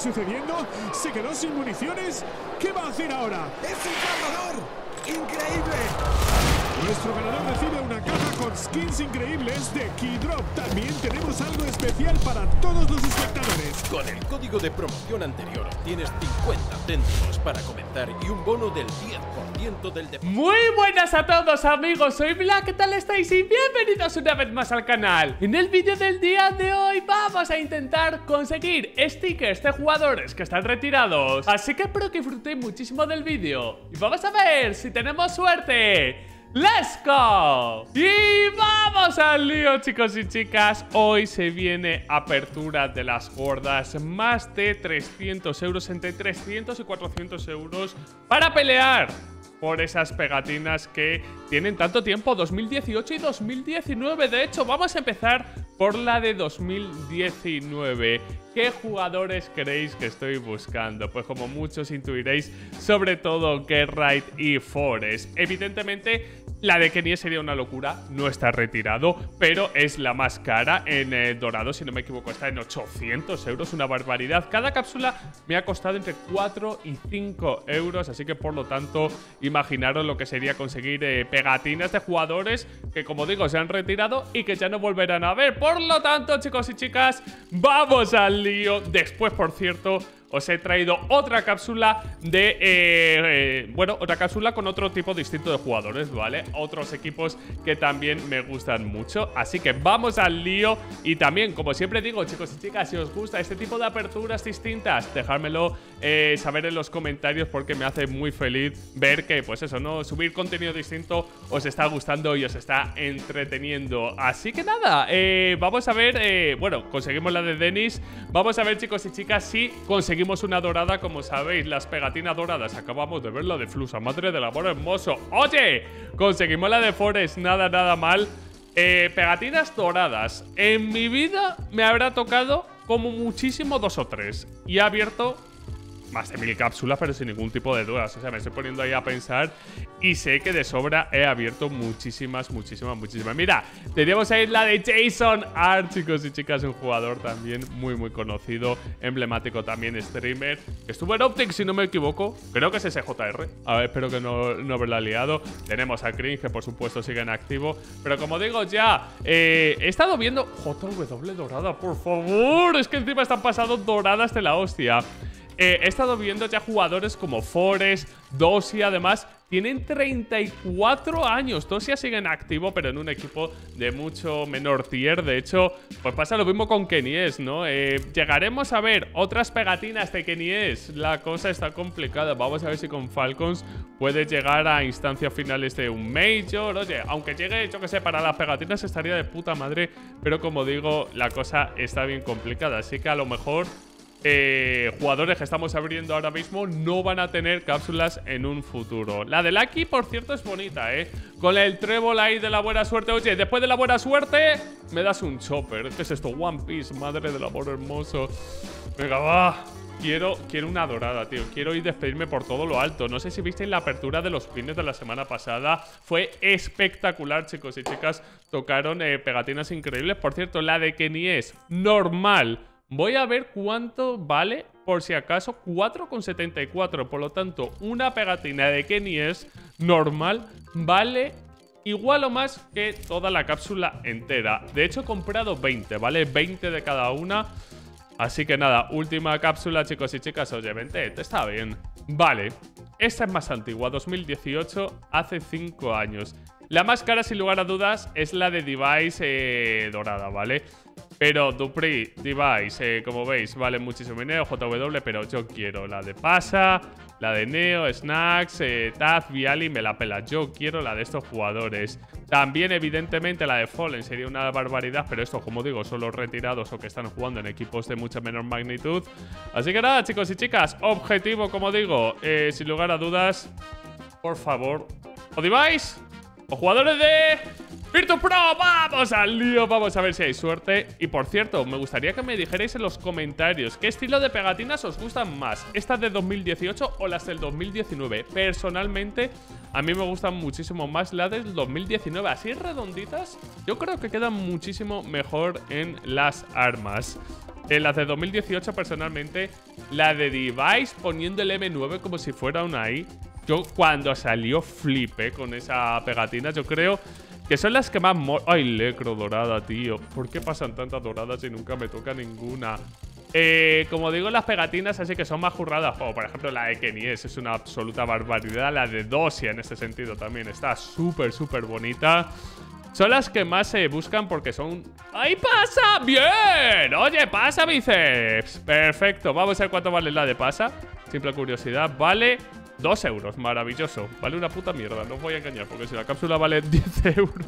sucediendo? ¿Se quedó sin municiones? ¿Qué va a hacer ahora? ¡Es un cargador! ¡Increíble! Nuestro ganador recibe una caja con skins increíbles de Keydrop. También tenemos algo especial para todos los espectadores. Con el código de promoción anterior tienes 50 céntimos para comenzar y un bono del 10% del depósito. Muy buenas a todos amigos, soy Black, ¿qué tal estáis? Y bienvenidos una vez más al canal En el vídeo del día de hoy vamos a intentar conseguir stickers de jugadores que están retirados Así que espero que disfrutéis muchísimo del vídeo Y vamos a ver si tenemos suerte ¡Let's go! Y vamos al lío, chicos y chicas. Hoy se viene apertura de las gordas. Más de 300 euros, entre 300 y 400 euros para pelear por esas pegatinas que tienen tanto tiempo, 2018 y 2019. De hecho, vamos a empezar por la de 2019. ¿Qué jugadores creéis que estoy buscando? Pues como muchos intuiréis, sobre todo Gerrite y Forest. Evidentemente, la de Kenny sería una locura, no está retirado, pero es la más cara en eh, dorado, si no me equivoco, está en 800 euros, una barbaridad. Cada cápsula me ha costado entre 4 y 5 euros, así que por lo tanto, imaginaros lo que sería conseguir eh, pegatinas de jugadores que, como digo, se han retirado y que ya no volverán a ver. Por lo tanto, chicos y chicas, vamos al lío. Después, por cierto, os he traído otra cápsula de... Eh, eh, bueno, otra cápsula con otro tipo distinto de jugadores, ¿vale? Otros equipos que también me gustan mucho. Así que vamos al lío. Y también, como siempre digo, chicos y chicas, si os gusta este tipo de aperturas distintas, dejármelo eh, saber en los comentarios porque me hace muy feliz ver que, pues eso, ¿no? Subir contenido distinto os está gustando y os está entreteniendo. Así que nada, vamos a ver... bueno, conseguimos la de Denis. Vamos a ver, chicos y chicas, si conseguimos una dorada, como sabéis, las pegatinas doradas. Acabamos de ver la de Flusa, madre del amor hermoso. ¡Oye! Conseguimos la de Forest, nada, nada mal. Eh, pegatinas doradas. En mi vida me habrá tocado como muchísimo dos o tres. Y he abierto más de mil cápsulas, pero sin ningún tipo de dudas. O sea, me estoy poniendo ahí a pensar y sé que de sobra he abierto muchísimas, muchísimas, muchísimas. Mira, teníamos ahí la de Jason Art, chicos y chicas, un jugador también muy, muy conocido, emblemático también, streamer, estuvo en Optic, si no me equivoco. Creo que es SJR. A ver, espero que no, no haberla liado. Tenemos a Cringe, que por supuesto sigue en activo. Pero como digo ya, eh, he estado viendo... JW dorada, por favor. Es que encima están pasando doradas de la hostia. Eh, he estado viendo ya jugadores como Forest, Dosia, además, tienen 34 años. Dosia sigue en activo, pero en un equipo de mucho menor tier. De hecho, pues pasa lo mismo con Kenies, ¿no? Eh, llegaremos a ver otras pegatinas de Kenies. La cosa está complicada. Vamos a ver si con Falcons puede llegar a instancias finales de un Major. Oye, aunque llegue, yo que sé, para las pegatinas estaría de puta madre. Pero como digo, la cosa está bien complicada. Así que a lo mejor eh, jugadores que estamos abriendo ahora mismo no van a tener cápsulas en un futuro. La de Lucky, por cierto, es bonita, ¿eh? Con el trébol ahí de la buena suerte. Oye, después de la buena suerte, me das un chopper. ¿Qué es esto? One Piece, madre del amor hermoso. Venga, va. Quiero, quiero una dorada, tío. Quiero ir despedirme por todo lo alto. No sé si visteis la apertura de los pines de la semana pasada. Fue espectacular, chicos y chicas. Tocaron eh, pegatinas increíbles. Por cierto, la de Kenny es normal Voy a ver cuánto vale, por si acaso, 4,74. Por lo tanto, una pegatina de Kenny es normal vale igual o más que toda la cápsula entera. De hecho, he comprado 20, ¿vale? 20 de cada una. Así que nada, última cápsula, chicos y chicas. Oye, 20, está bien. Vale, esta es más antigua, 2018, hace 5 años. La más cara, sin lugar a dudas, es la de Device eh, dorada, ¿vale? Pero Dupri, Device, eh, como veis, vale muchísimo dinero, JW, pero yo quiero la de Pasa, la de Neo, Snacks, eh, Taz, Viali, me la pela. Yo quiero la de estos jugadores. También, evidentemente, la de Fallen sería una barbaridad, pero esto, como digo, son los retirados o que están jugando en equipos de mucha menor magnitud. Así que nada, chicos y chicas, objetivo, como digo, eh, sin lugar a dudas, por favor, o Device, o jugadores de Virtu Pro, vamos al lío, vamos a ver si hay suerte Y por cierto, me gustaría que me dijerais en los comentarios ¿Qué estilo de pegatinas os gustan más? ¿Estas de 2018 o las del 2019? Personalmente, a mí me gustan muchísimo más las del 2019 Así redonditas, yo creo que quedan muchísimo mejor en las armas En las de 2018, personalmente, la de Device poniendo el M9 como si fuera una I. Yo cuando salió flipé con esa pegatina. Yo creo que son las que más... ¡Ay, lecro dorada, tío! ¿Por qué pasan tantas doradas y nunca me toca ninguna? Eh, como digo, las pegatinas así que son más jurradas. Como por ejemplo la de Kenny es una absoluta barbaridad. La de Dosia en este sentido también está súper, súper bonita. Son las que más se buscan porque son... ¡Ahí pasa! ¡Bien! Oye, pasa bíceps. Perfecto. Vamos a ver cuánto vale la de pasa. Simple curiosidad. Vale 2 euros, maravilloso. Vale una puta mierda, no os voy a engañar, porque si la cápsula vale 10 euros.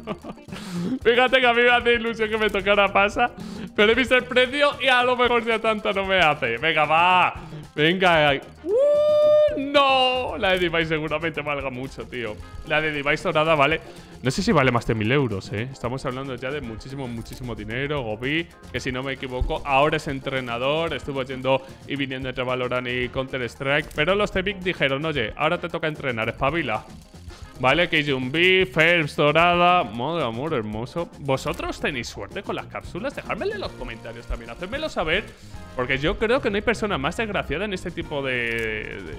Fíjate que a mí me hace ilusión que me tocara pasa. Pero he visto el precio y a lo mejor ya tanto no me hace. Venga, va. Venga. Uh, no. La de Device seguramente valga mucho, tío. La de Device dorada vale. No sé si vale más de mil euros, ¿eh? Estamos hablando ya de muchísimo, muchísimo dinero. Gobi, que si no me equivoco, ahora es entrenador. Estuvo yendo y viniendo entre Valorant y Counter-Strike. Pero los Tepic dijeron, oye, ahora te toca entrenar, espabila. Vale, B, Phelps dorada. Madre amor, hermoso. ¿Vosotros tenéis suerte con las cápsulas? Dejadmelo en los comentarios también. Hacedmelo saber. Porque yo creo que no hay persona más desgraciada en este tipo de,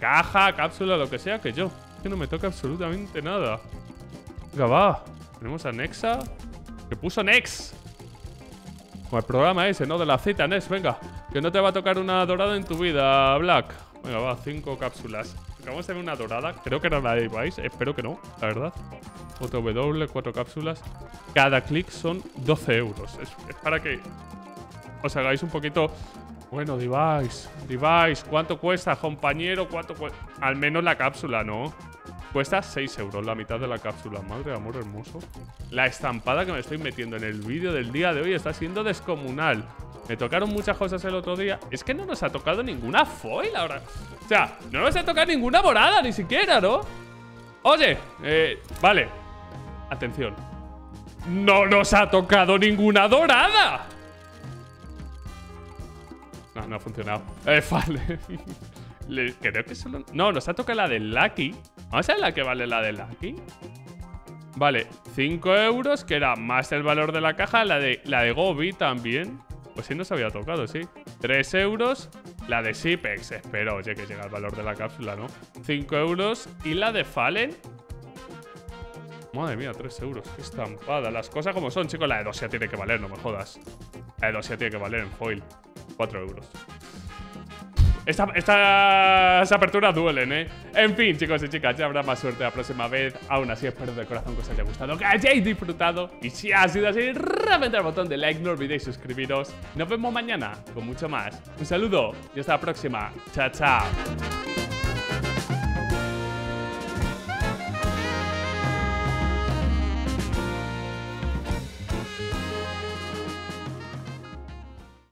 caja, cápsula, lo que sea que yo. Que no me toca absolutamente nada. Venga, va. Tenemos a Nexa. Que puso Nex. Como el programa ese, ¿no? De la cita, Nex. Venga. Que no te va a tocar una dorada en tu vida, Black. Venga, va. Cinco cápsulas. Acabamos de ver una dorada. Creo que era la de Device. Espero que no, la verdad. W, cuatro cápsulas. Cada clic son 12 euros. Es, para que os hagáis un poquito... Bueno, Device. Device, ¿cuánto cuesta, compañero? ¿Cuánto cuesta? Al menos la cápsula, ¿no? Cuesta 6 euros, la mitad de la cápsula. Madre de amor hermoso. La estampada que me estoy metiendo en el vídeo del día de hoy está siendo descomunal. Me tocaron muchas cosas el otro día. Es que no nos ha tocado ninguna foil ahora. O sea, no nos ha tocado ninguna morada ni siquiera, ¿no? Oye, eh, vale. Atención. ¡No nos ha tocado ninguna dorada! No, no ha funcionado. Eh, vale. creo que solo... No, nos ha tocado la de Lucky. Vamos a ver la que vale la de Lucky. Vale, 5 euros, que era más el valor de la caja. La de, la de Gobi también. Pues sí nos había tocado, sí. 3 euros. La de Sipex, espero, oye, que llega el valor de la cápsula, ¿no? 5 euros. Y la de Fallen. Madre mía, 3 euros. Qué estampada. Las cosas como son, chicos. La de Dosia tiene que valer, no me jodas. La de Dosia tiene que valer en foil. 4 euros. Estas aperturas duelen, ¿eh? En fin, chicos y chicas, ya habrá más suerte la próxima vez. Aún así, espero de corazón que os haya gustado, que hayáis disfrutado. Y si ha sido así, reventar el botón de like, no olvidéis suscribiros. Nos vemos mañana con mucho más. Un saludo y hasta la próxima. Chao, chao.